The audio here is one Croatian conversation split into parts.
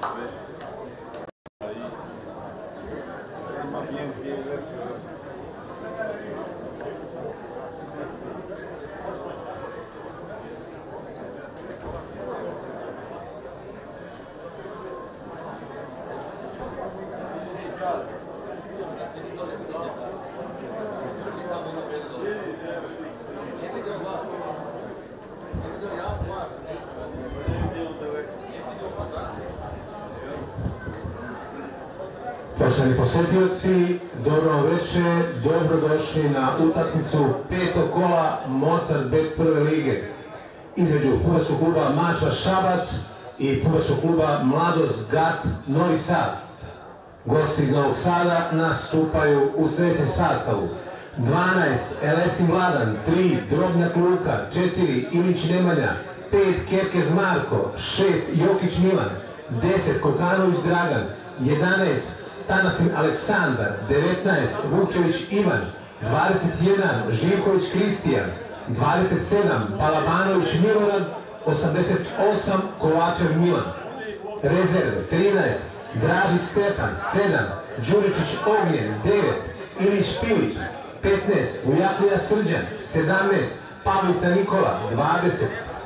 Commission. Poštovani posjetioci, dobro večer, dobrodošli na utakmicu petog kola Mozart Bet prve lige između futbolskog kluba Mača Šabac i futbolskog kluba Mladost Gat Novi Sad. Gosti iz Novog Sada nastupaju u sljedećem sastavu. 12 Elesim Vladan, 3 Drobnjak Luka, 4 Ilić Nemanja, 5 Kerkez Marko, 6 Jokić Milan, 10 Kokanović Dragan, 11 Tanasin Aleksandar, 19 Vukčević Ivan, 21 Živković Kristijan, 27 Balabanović Milorad, 88 Kovačev Milan. Rezerve 13 Draži Stepan, 7 Đuričić Ognjen, 9 Ilić Filip, 15 Ujaklija Srđan, 17 Pavlica Nikola,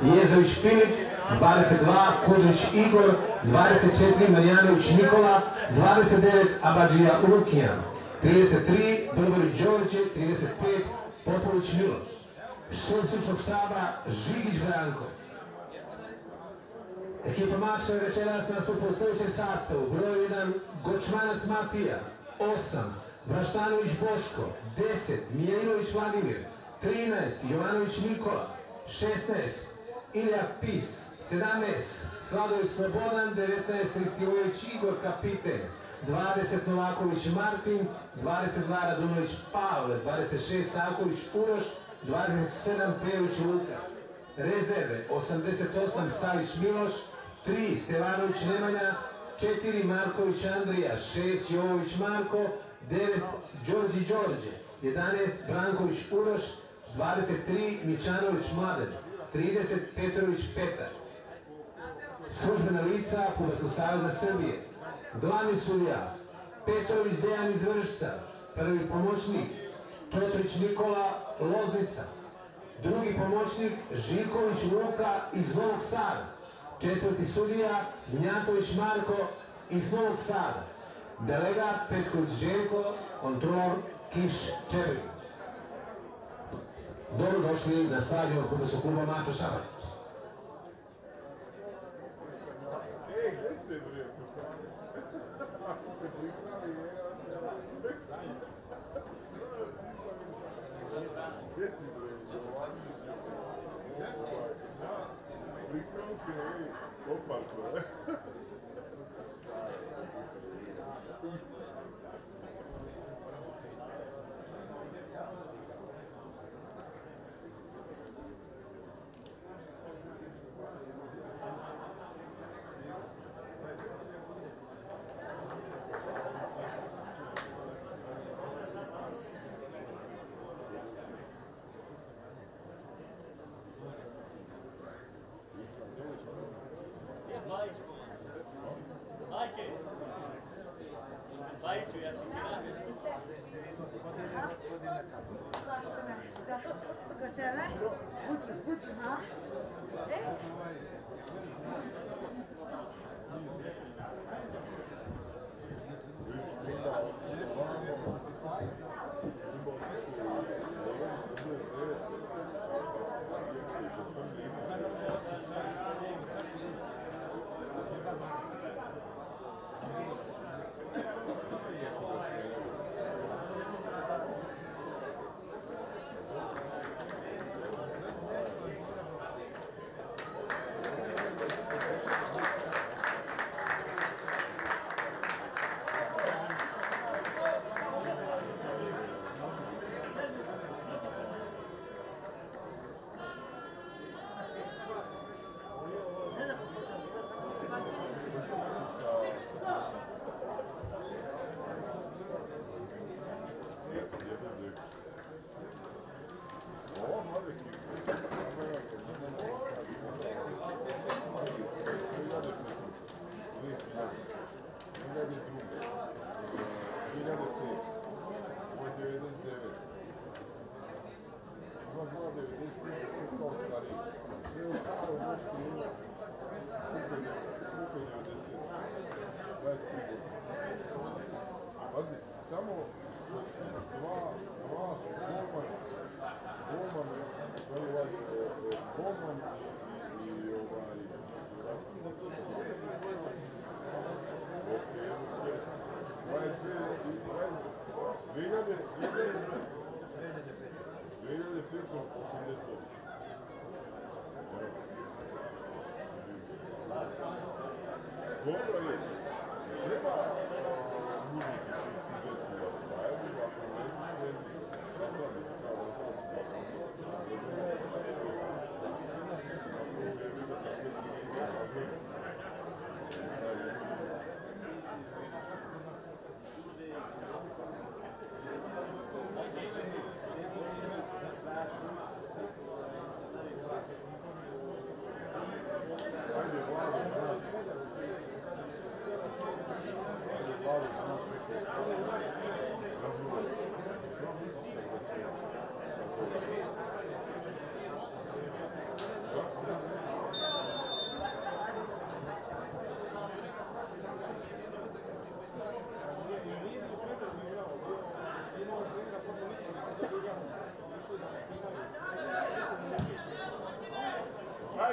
20 Jezović Filip, 22 Kudrić Igor, 24 Marjanović Nikola, 29 Abadžija Lukijan, 33 Brbolić Đorđe, 35 Popović Miloš. Šef štaba Žigić Branko. Ekipa Mača je večeras nastupa u sljedećem sastavu. Broj 1 Gočmanac Matija, 8 Braštanović Boško, 10 Mijelilović Vladimir, 13 Jovanović Nikola, 16 Ilja Pis, 17 Sladović Slobodan, 19 Ristivojević Igor Kapiten, 20 Novaković Martin, 22 Radunović Pavle, 26 Savković Uroš, 27 Pejović Luka. Rezerve 88 Savić Miloš, 3 Stevanović Nemanja, 4 Marković Andrija, 6 Jovović Marko, 9 Đorđi Đorđe, 11 Branković Uroš, 23 Mičanović Mladen, 30 Petrović Petar. Službena lica Pubasnog saveza Srbije. Glavni sudija Petrović Dejan iz Vršca, prvi pomoćnik Čotrić Nikola Loznica, drugi pomoćnik Žiković Luka iz Novog Sada, četvrti sudija Gnjatović Marko iz Novog Sada, delegat Petković Željko, kontrolor Kiš Čerik. Dobrodošli na stadion Kubasnog kluba Mato Šabac.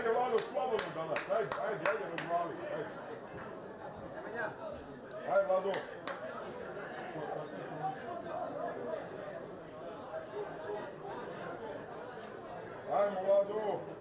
je Vlado slobodno danas, ajde, ajde, ajde bez Vladi, ajde. Ajde Vlado. Ajmo Vlado.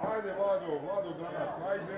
Ajde, Vlado, Vlado danas, ajde!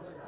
Gracias.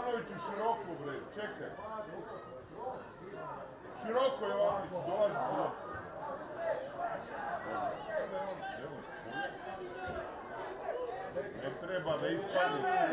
Jovanoviću široko, bre, čekaj. Široko Jovanoviću, dolazi, dolazi. Ne treba da ispadne.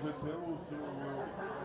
Você tem o seu.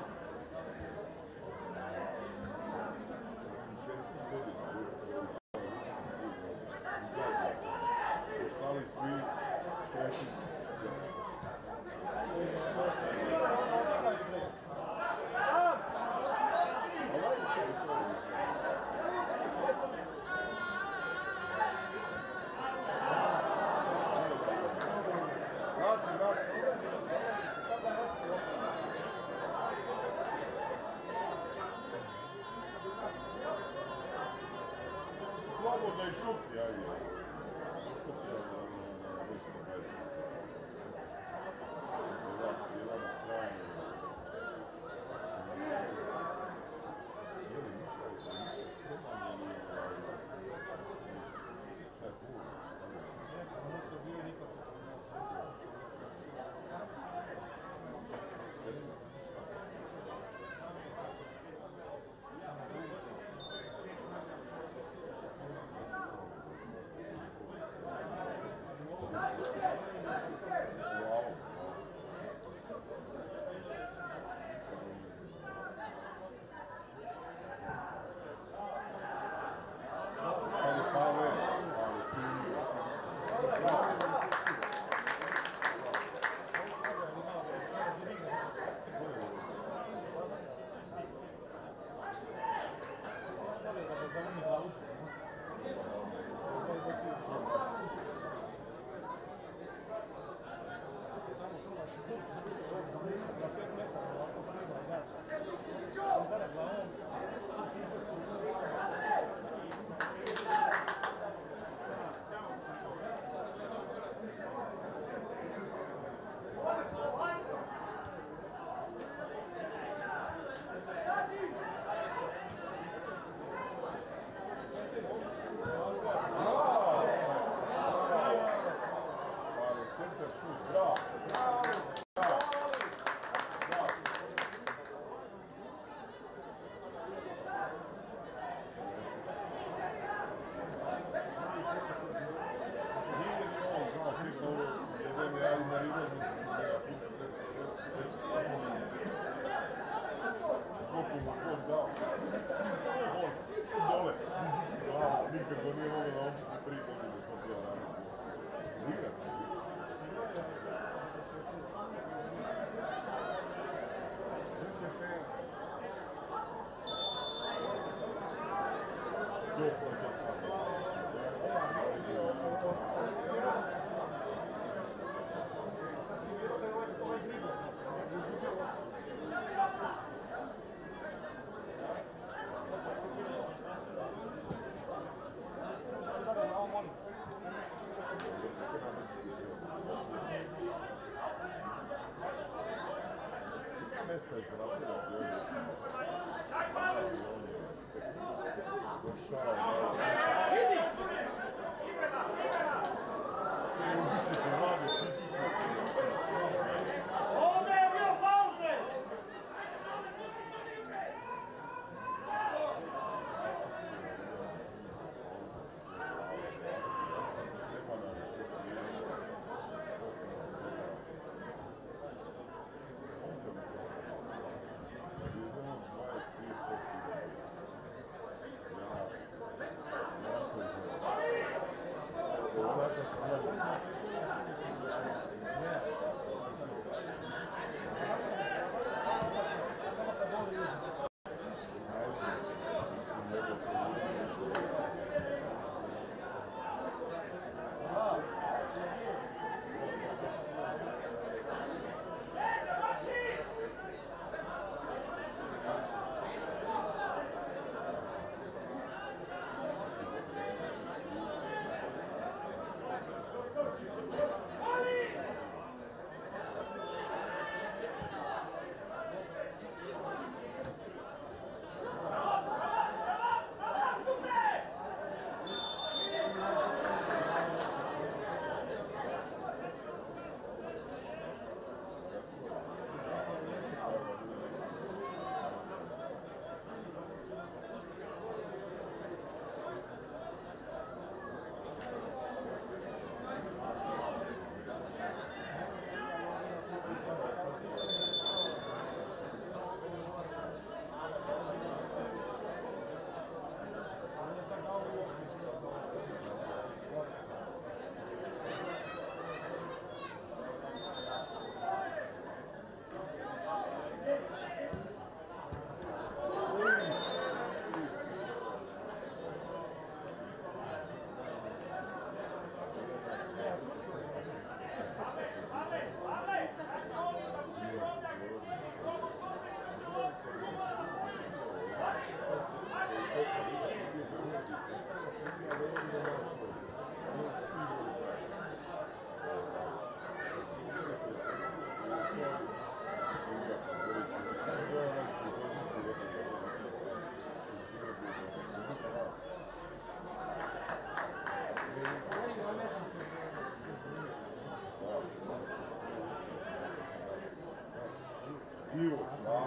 Mesta je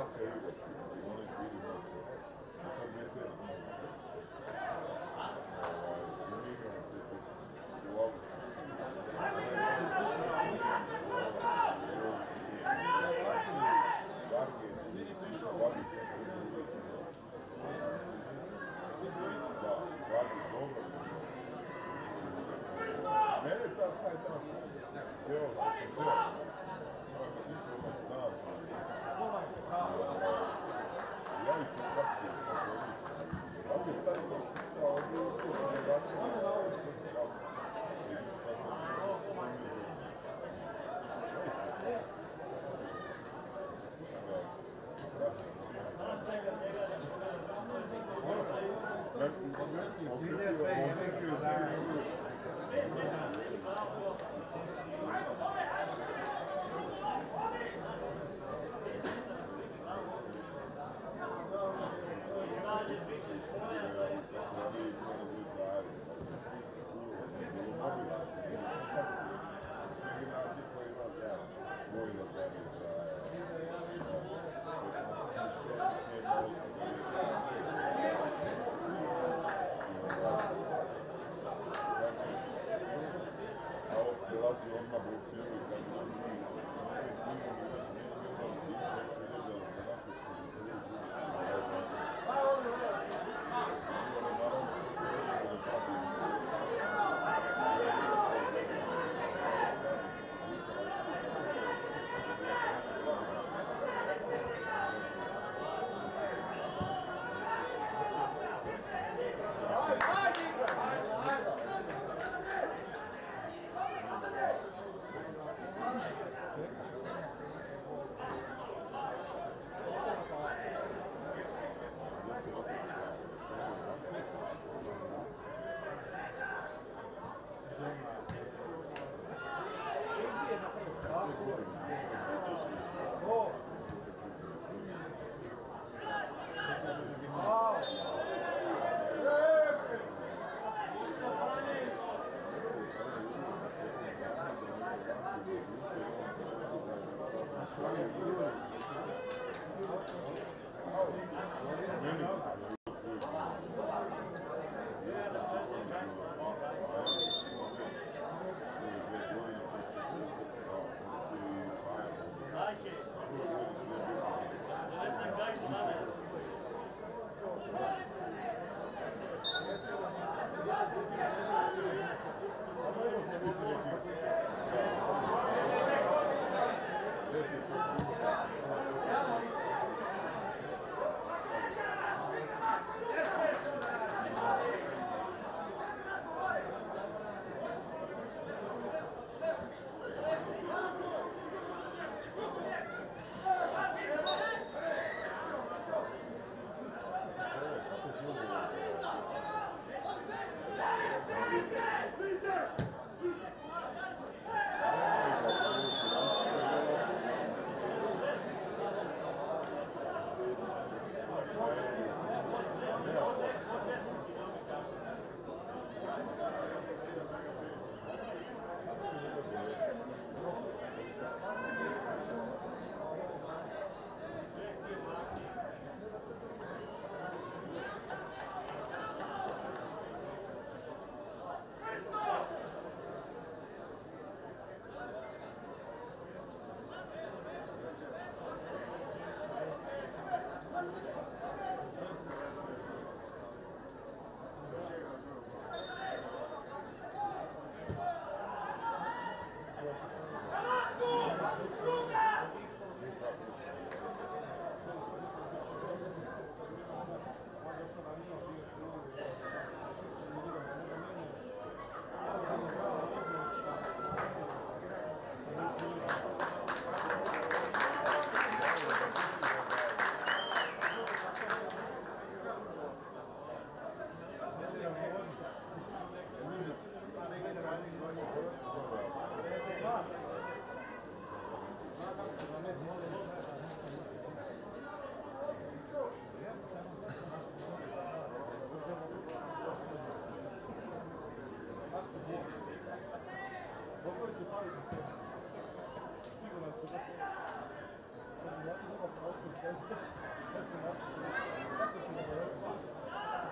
Švaca, Ivo Švaca, oni vidi da se, a sad ne te, ovaj, dominio u Austriji. Mene ta taj dan, evo što sam teo, sada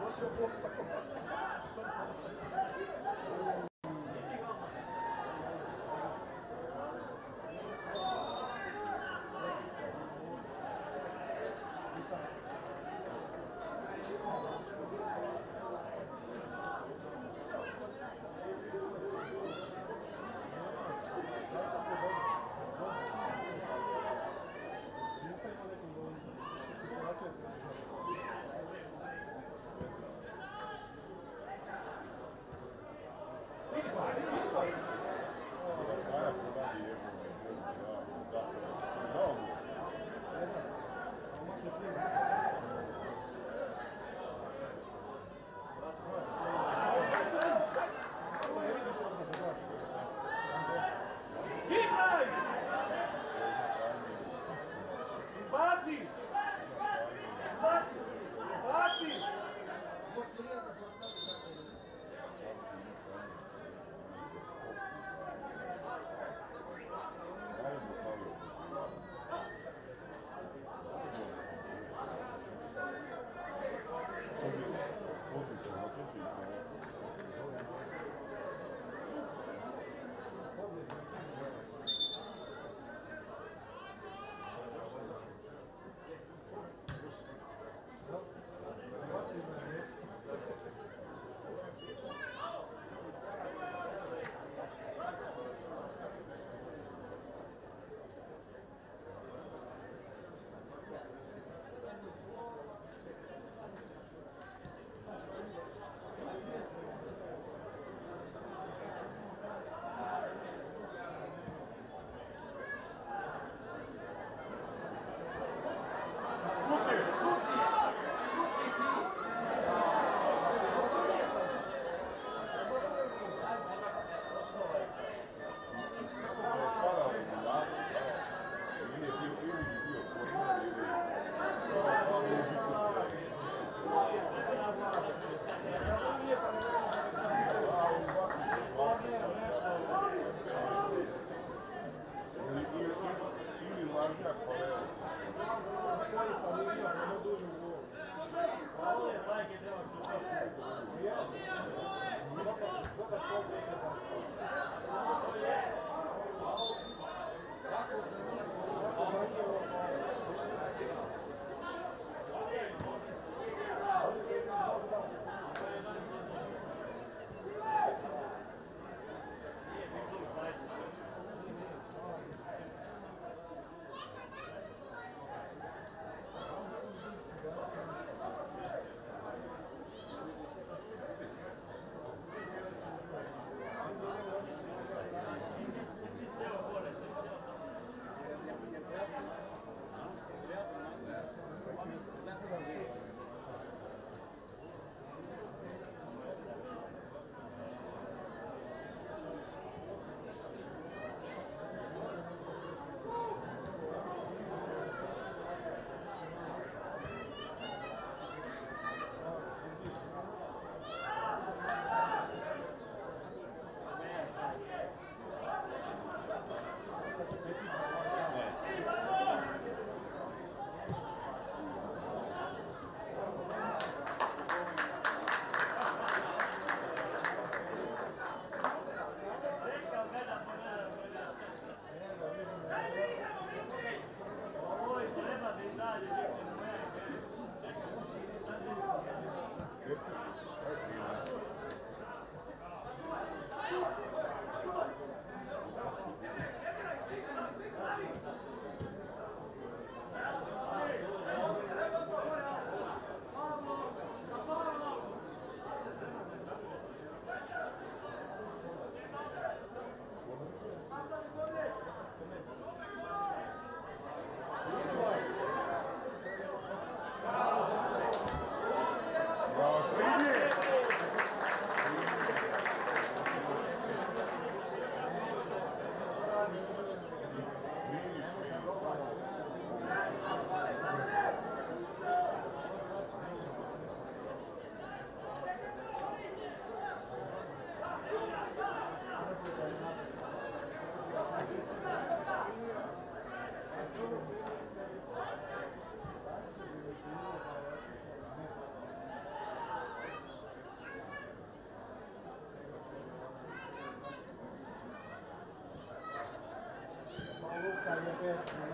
Došao je Bog sa kompasom. Gracias.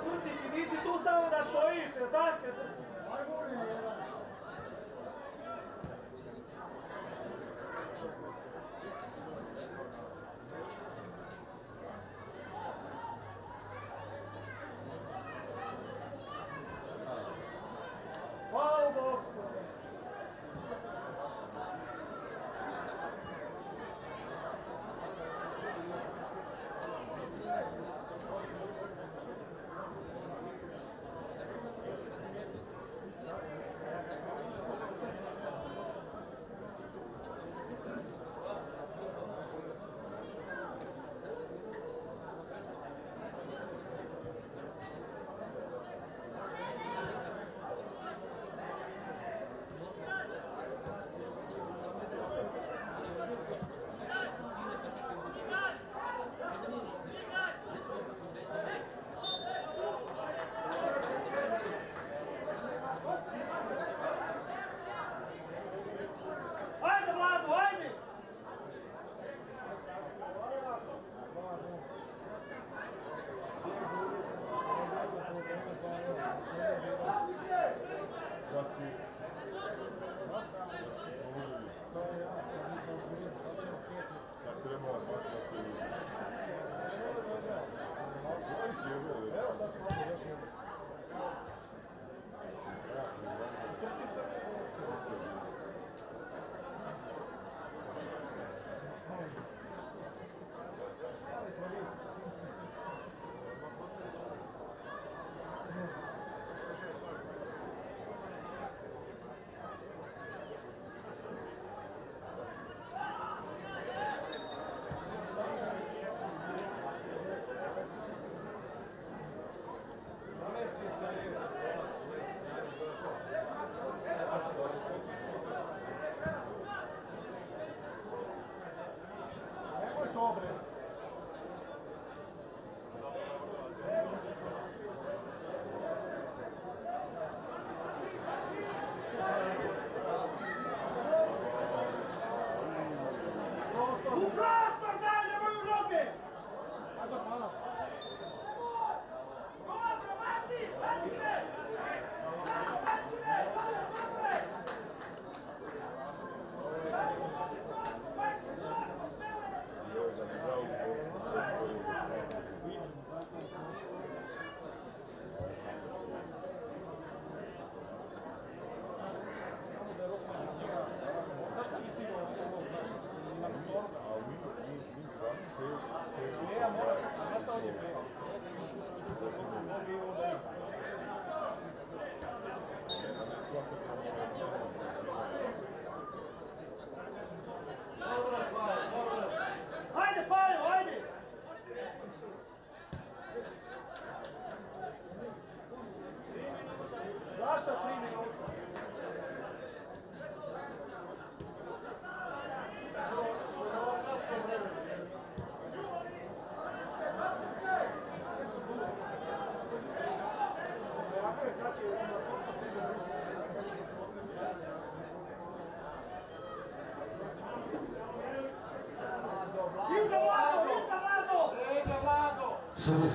Četvrti, ti nisi tu samo da stojiš, znaš četvrti.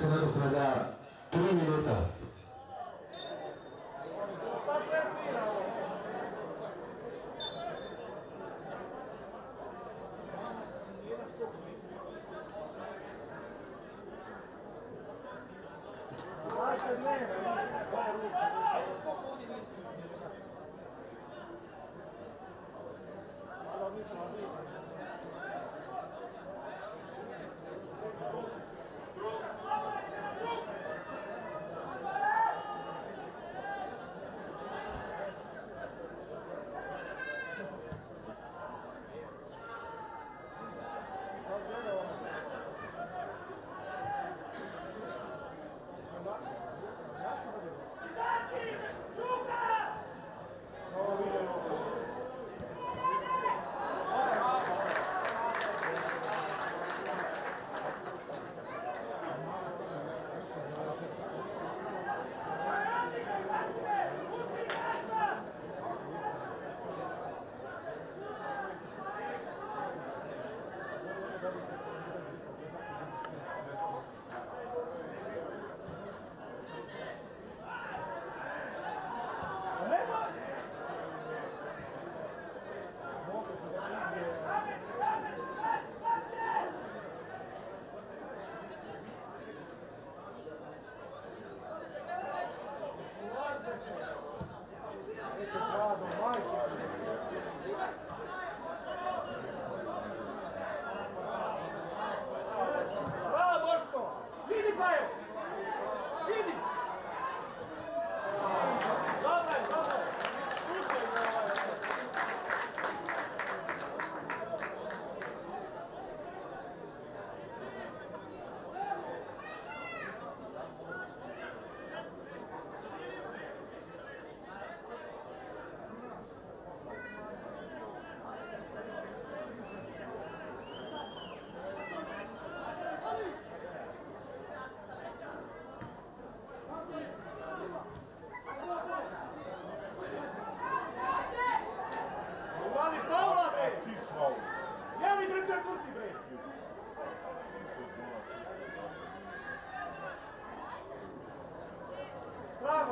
చేసుకున్నందుకు ప్రజా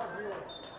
Come on, here.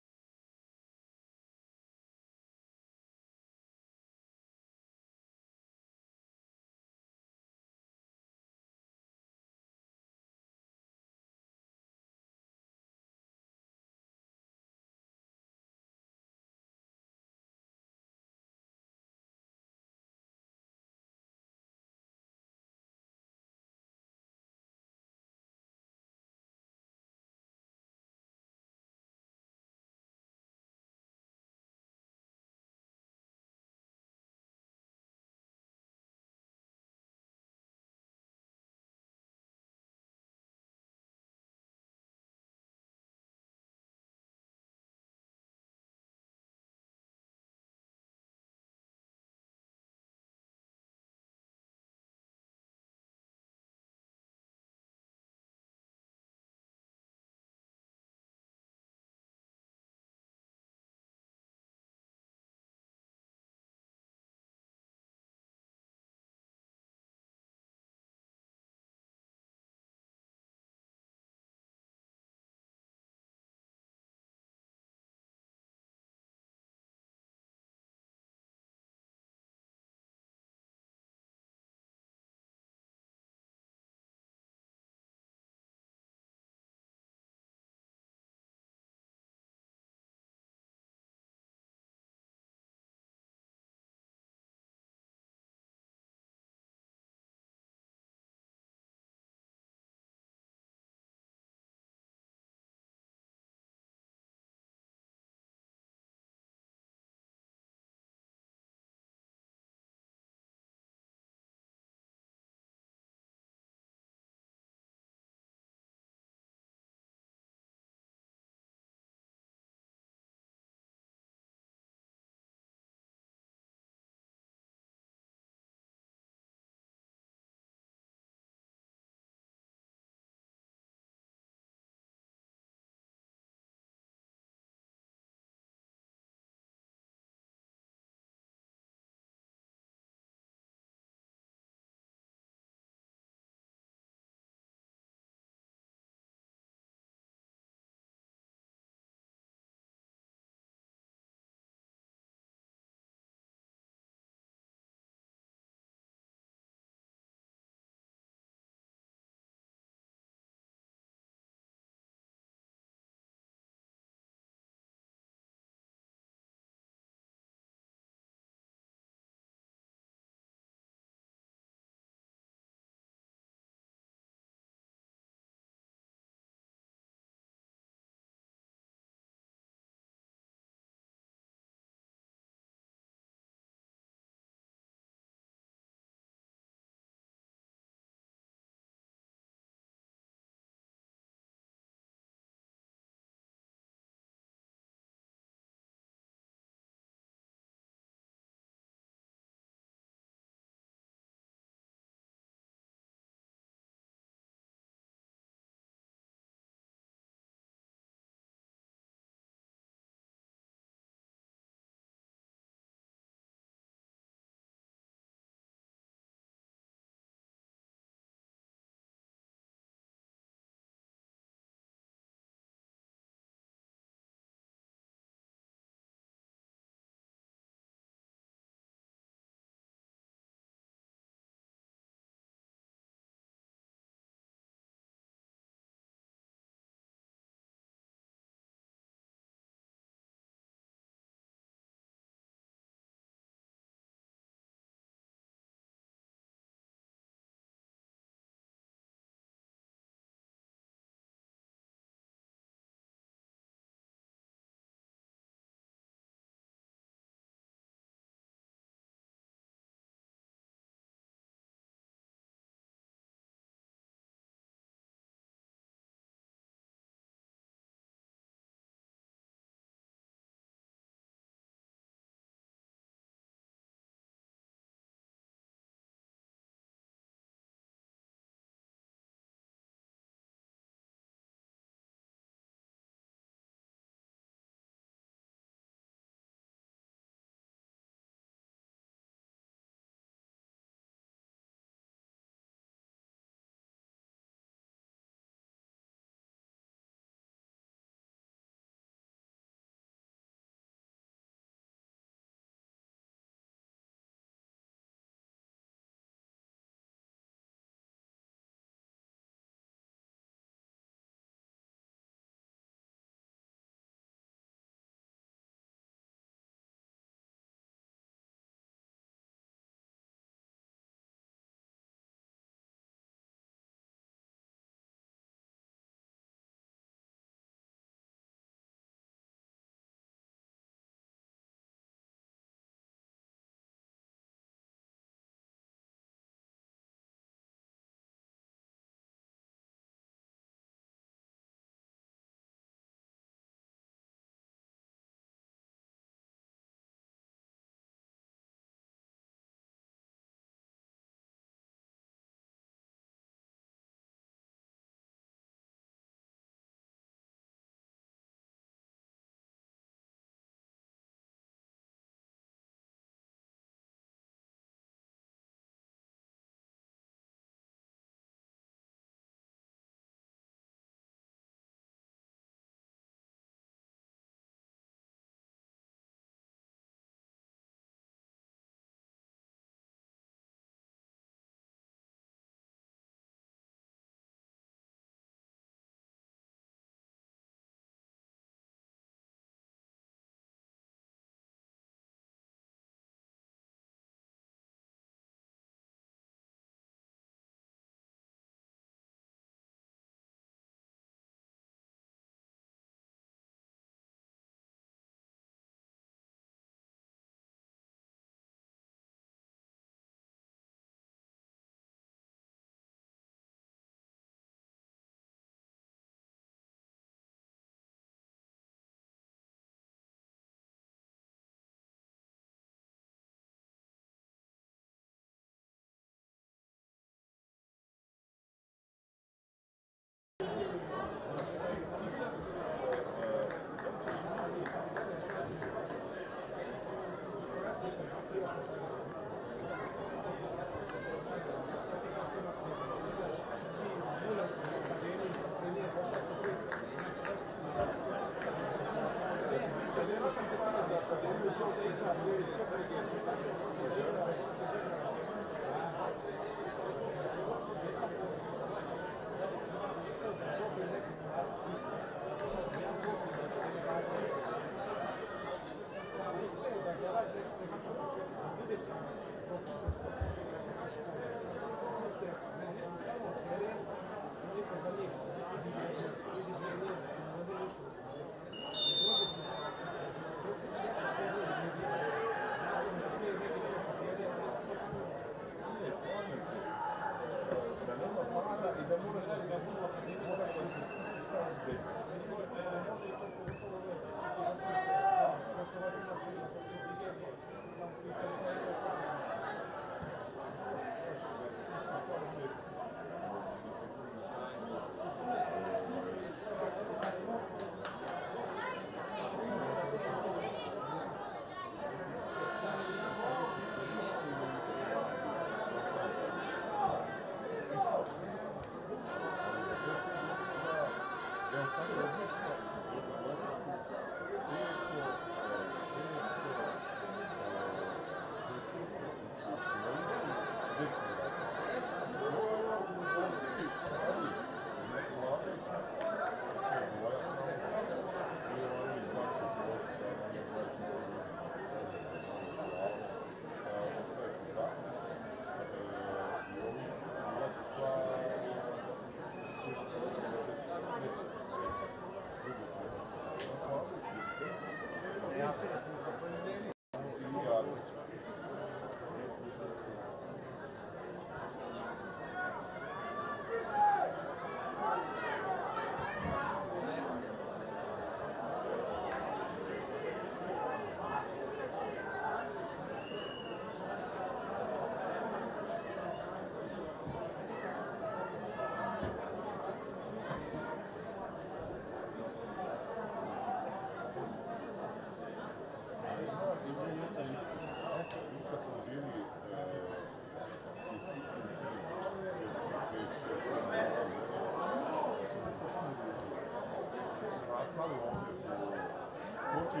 Sa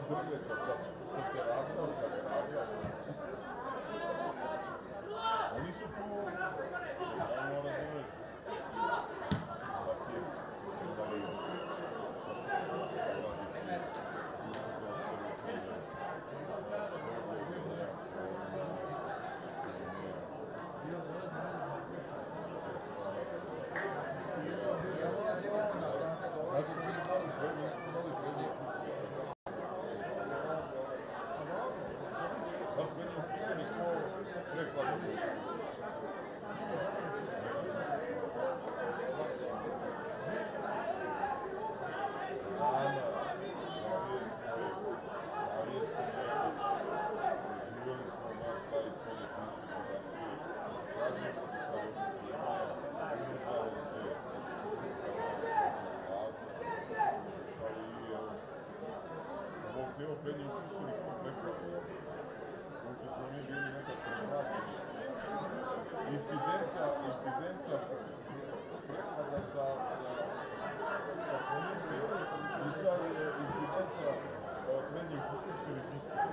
drve, sa, sa terasa, sa terasa. инцидентов, инцидентов продолжался. Решали инцидентов крайне критичных действий.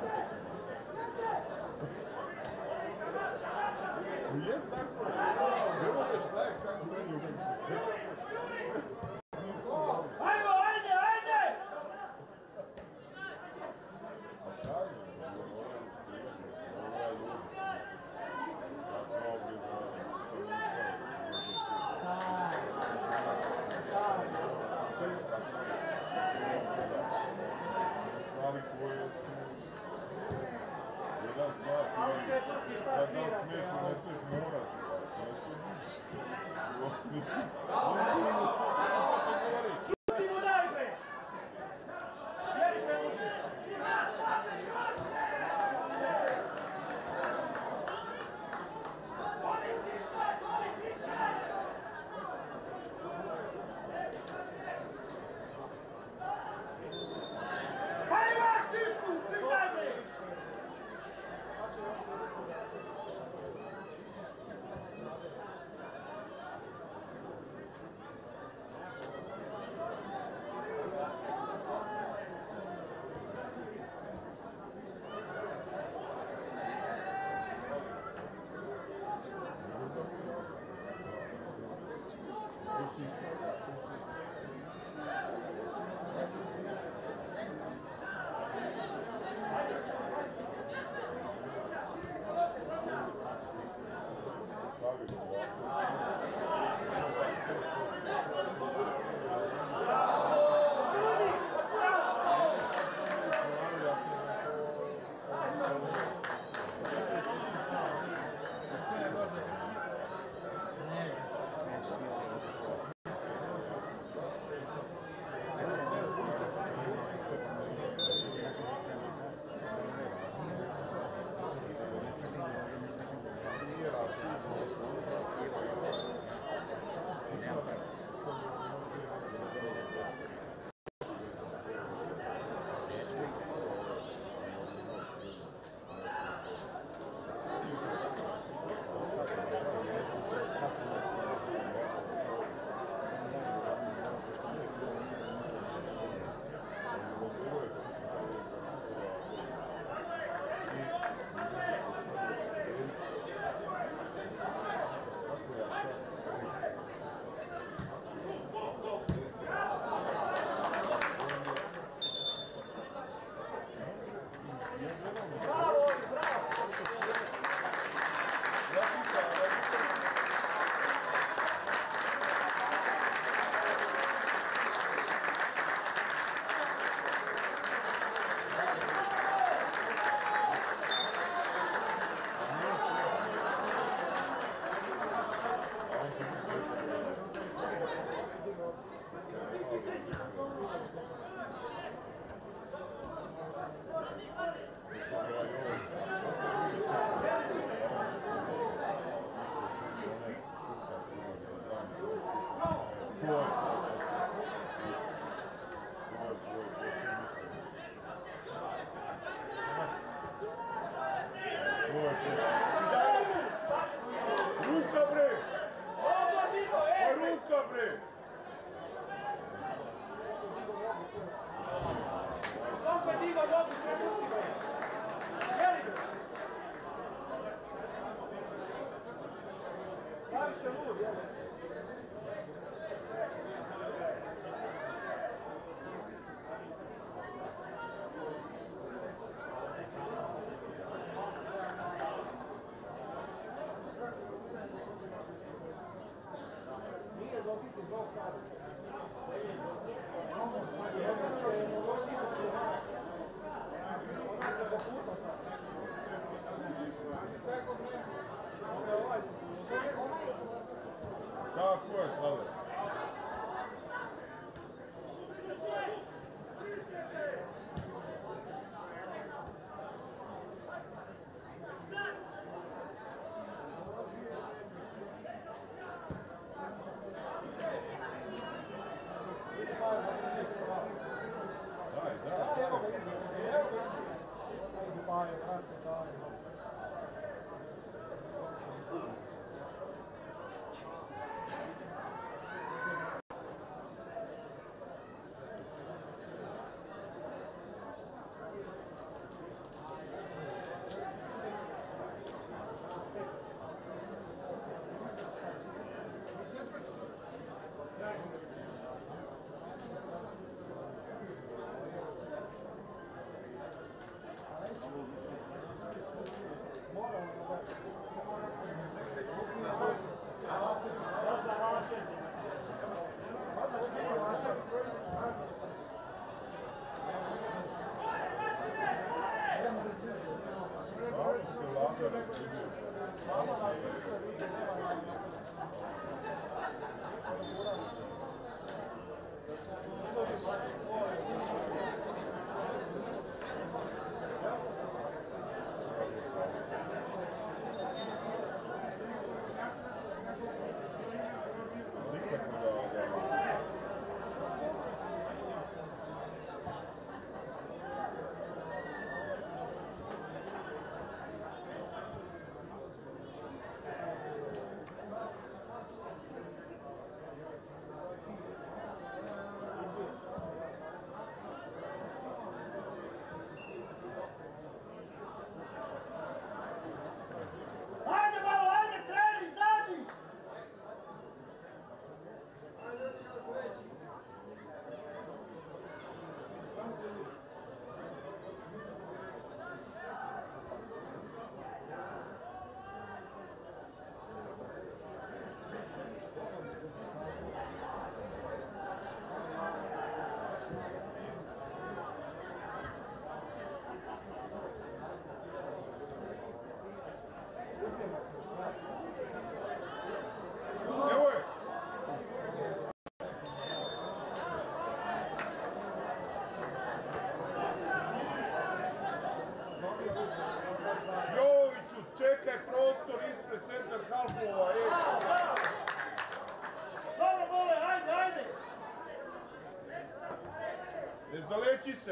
Gonçalves.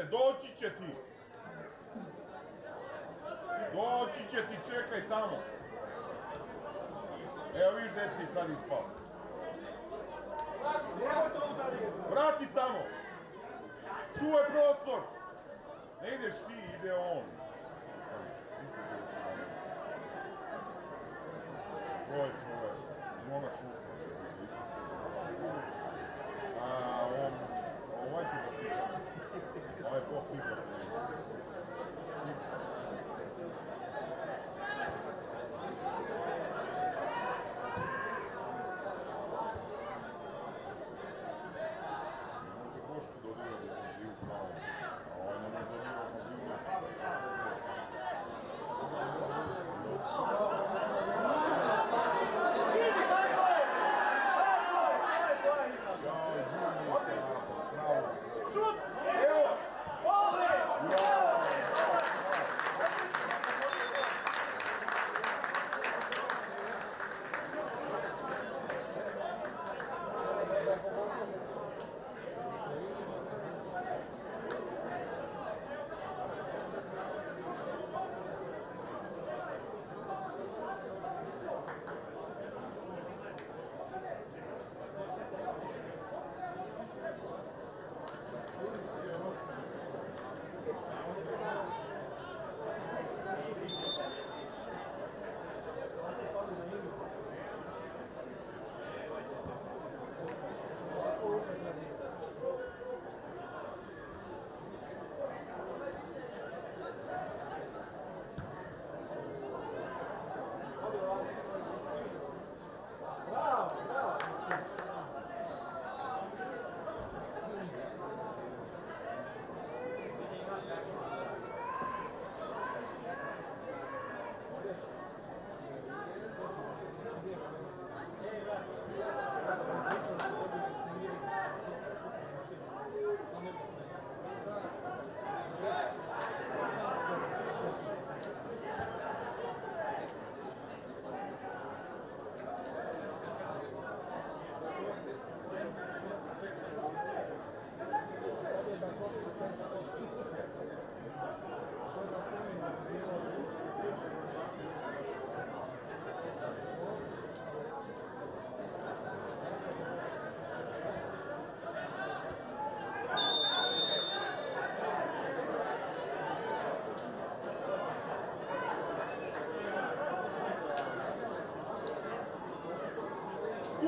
se, doći će ti. Doći će ti, čekaj tamo. Evo viš gdje si sad ispao.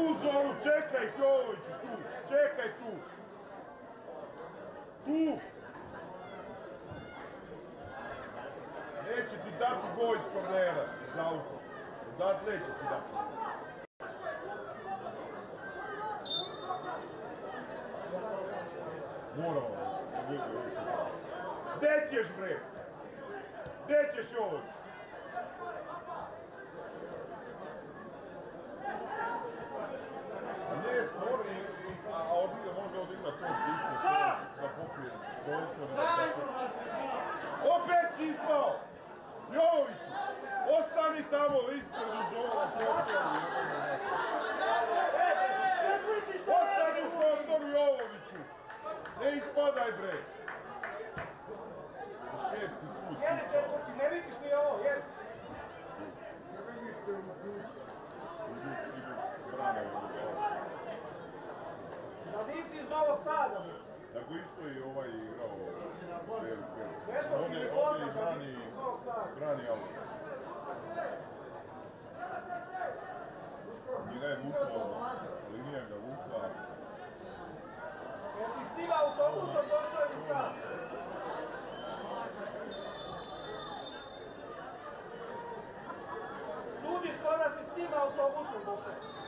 Tu zonu, čekaj Jovoviću, tu, čekaj tu. Tu. Neće ti dati Gojić kornera iz auto. Dat neće ti dati. Moramo. Gdje ćeš bre? Gdje ćeš Jovović? Ostani tamo ispred uz ovoga Ostani u prostoru Jovoviću! Ne ispadaj bre! Šesti put. Jedi četvrti, ne vidiš ni ovo, jedi. Da nisi iz Novog Sada. Tako isto i ovaj igrao. Nešto si mi poznat da nisi iz Novog Sada. Brani auto. Njega je vukla, linija ga vukla. Jesi s njim autobusom došao ili sam? Sudiš ko da si s njim autobusom došao.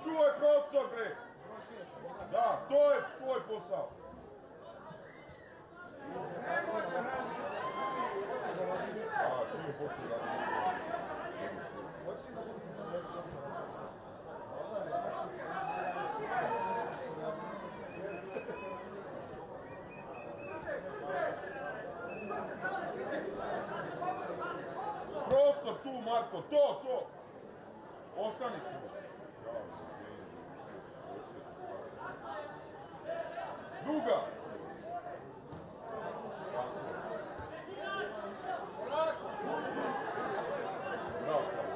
Ostani tu, čuvaj prostor, bre. Da, to je tvoj posao. A, čim je počeo raditi? Prostor tu, Marko, to, to. Ostani tu. Duga. Bravo.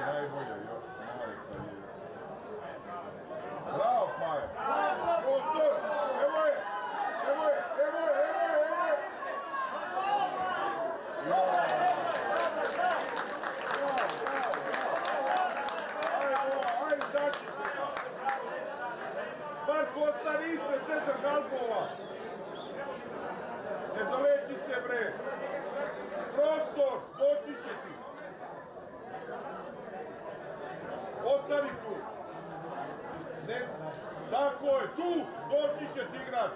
je najbolje, još majka je. Bravo, Pajo! Prostor! Evo je! Evo je! Evo je! Evo je! Evo je! Ajde, ajde, daći se! Marko, ostani ispred centar Galpova! Ne zaleći se, bre! Prostor! Doći će ti! Tu! Ne, tako je, tu! Doći će ti igrač!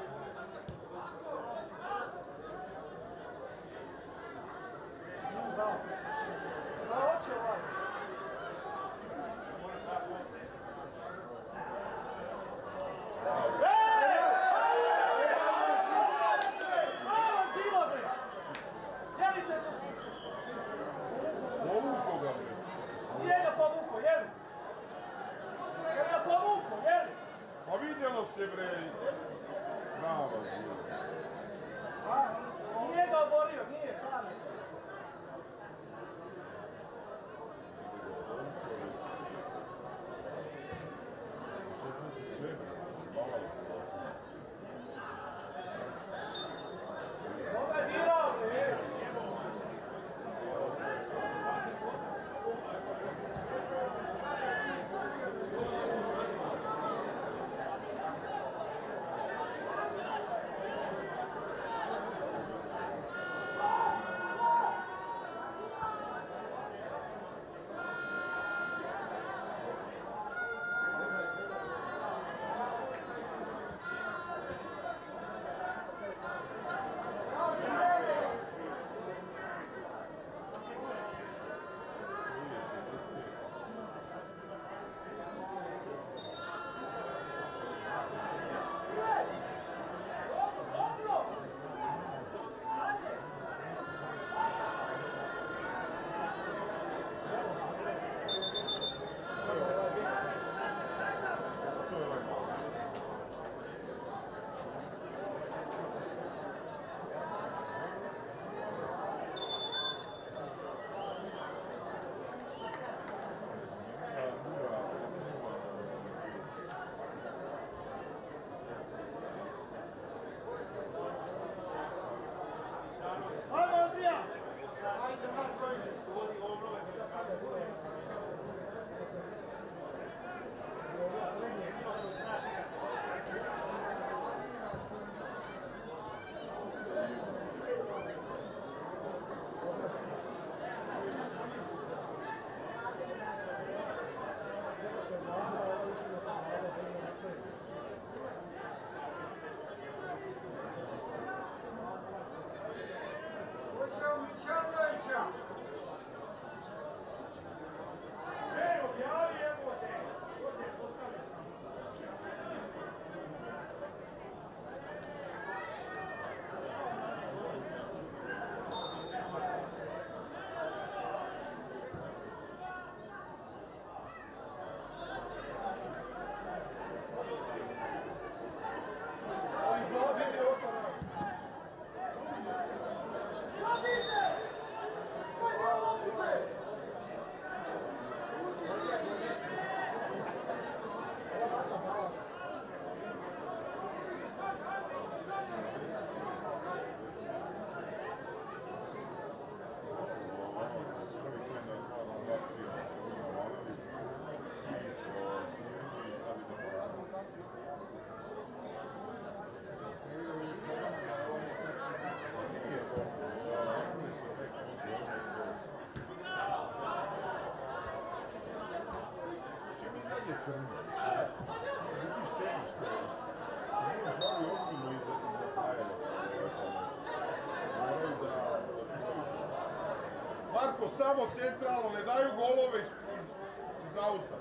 Marko, samo centralno, ne daju golove iz auta.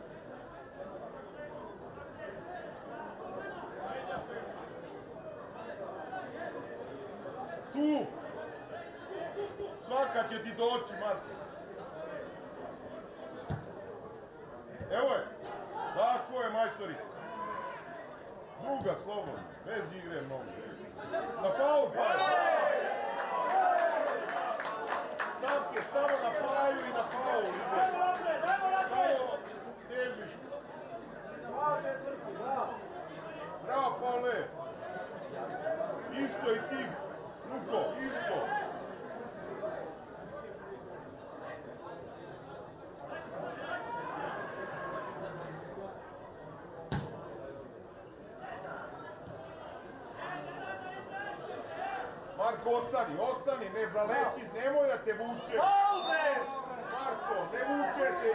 Tu! Svaka će ti doći, Marko. Marko, ostani, ostani, ne zaleči, nemoj da te vuče. Marko, ne vučete,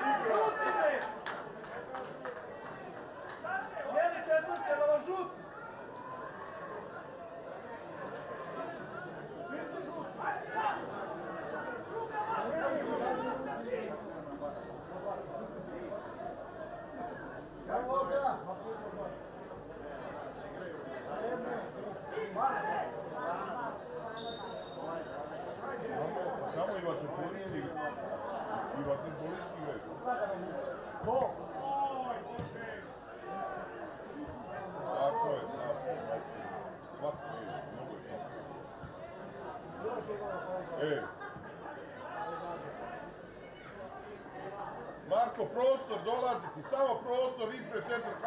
ti, samo prostor ispred centra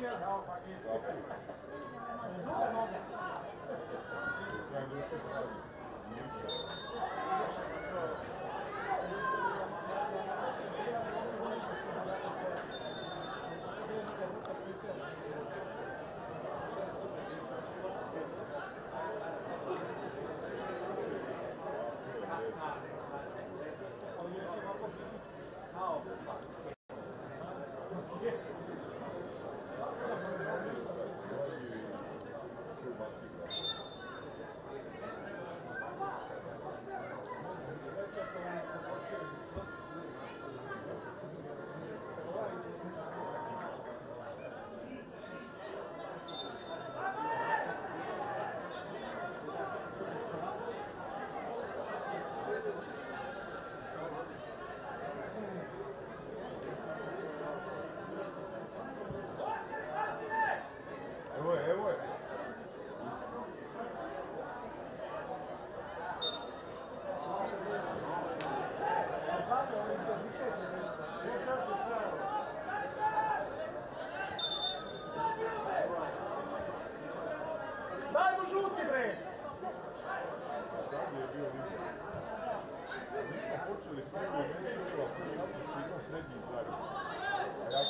Marcial, Як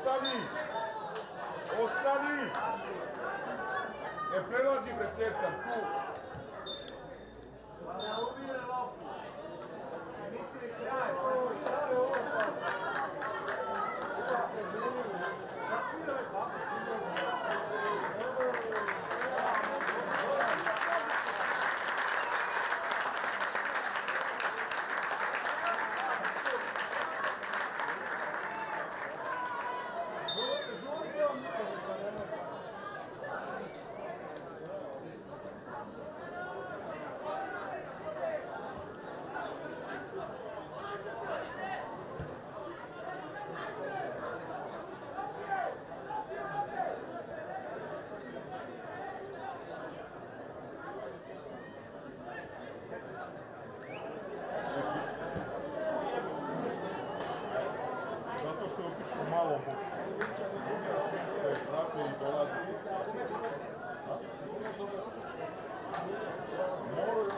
Marko, malo strate i dolazi. Moraju,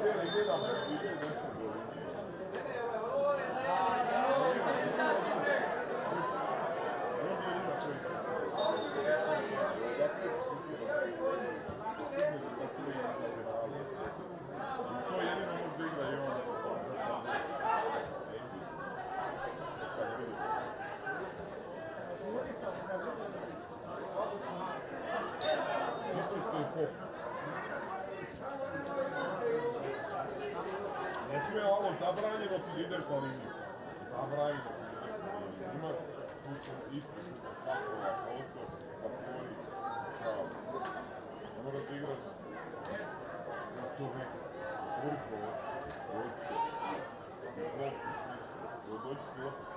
ide, ide, ide, ideš na liniju. Zabranjeno ti da liniju. Imaš kuću, ispred, pakova, prostor, zatvori, pravo. Ne mora da igraš na čovjek, otvori prvo, dođi će, si bol, dođi ti opet sam.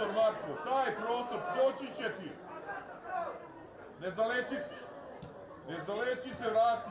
Prostor, Marko, taj prostor, doći će ti. Ne zaleči se. Ne zaleči se, vrati.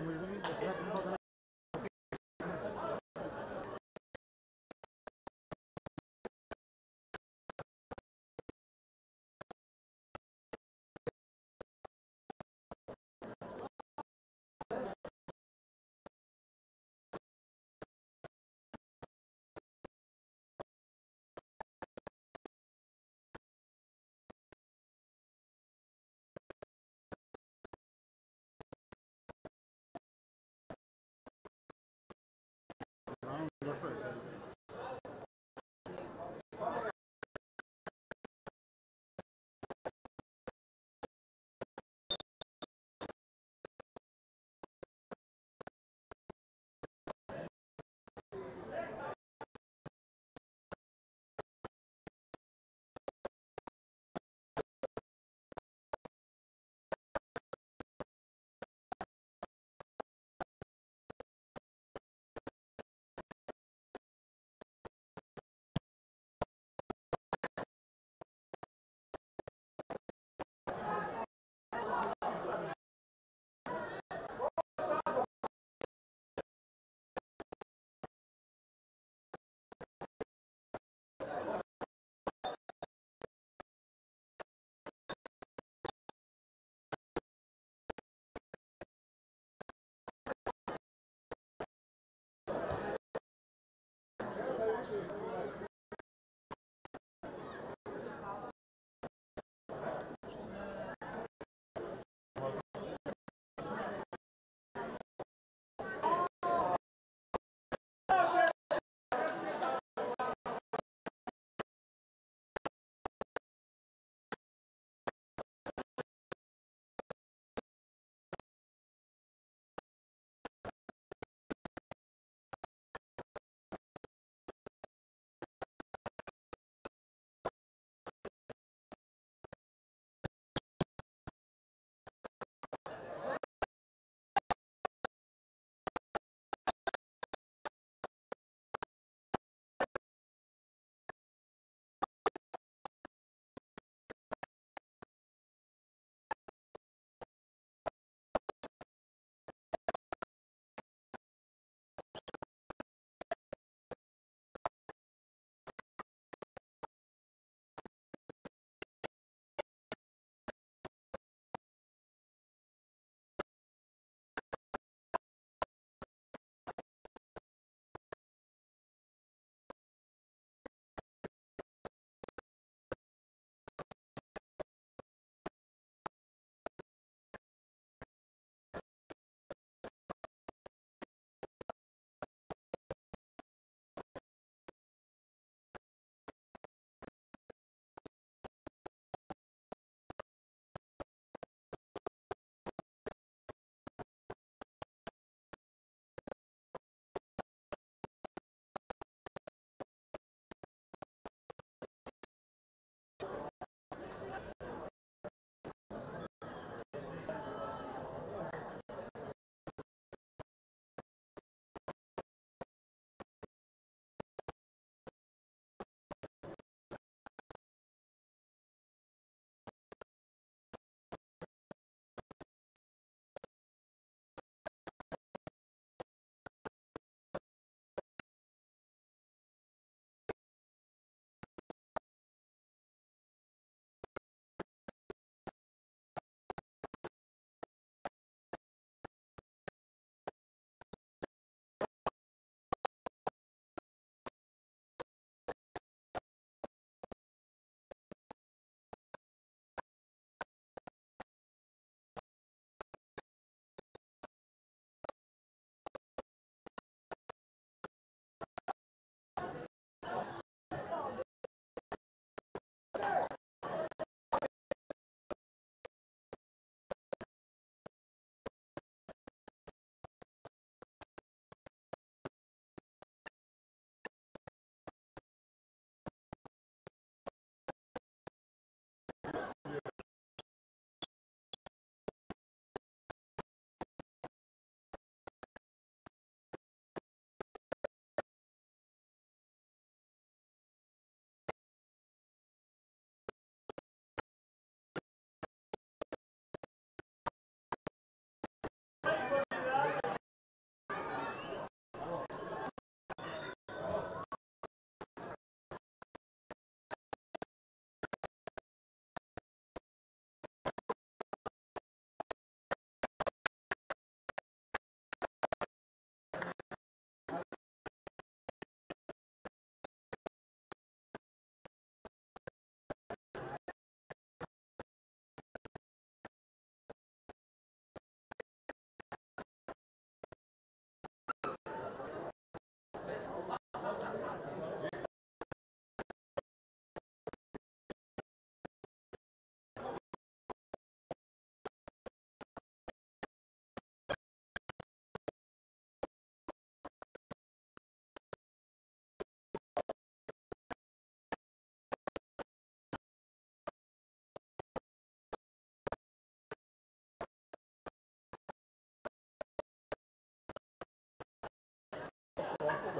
Come here. 是。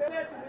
Stay